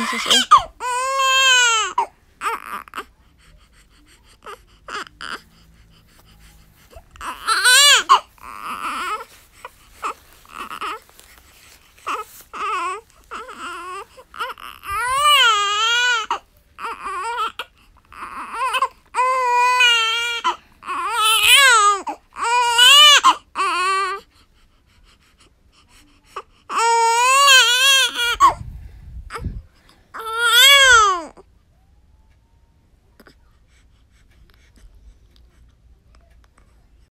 ist es echt.